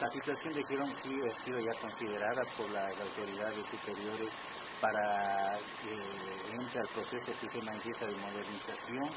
La situación de Quirón sí ha sido ya considerada por las autoridades superiores para que entre al proceso que se manifiesta de modernización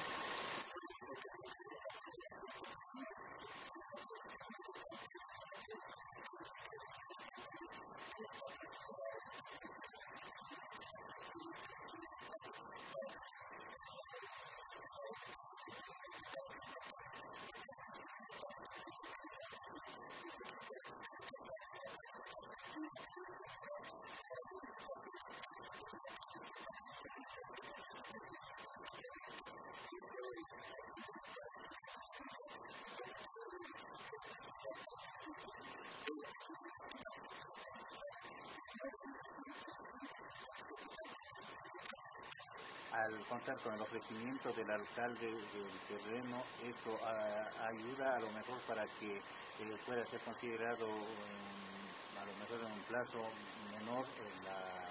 al contar con el ofrecimiento del alcalde del terreno, esto ayuda a lo mejor para que eh, pueda ser considerado a lo mejor en un plazo menor en la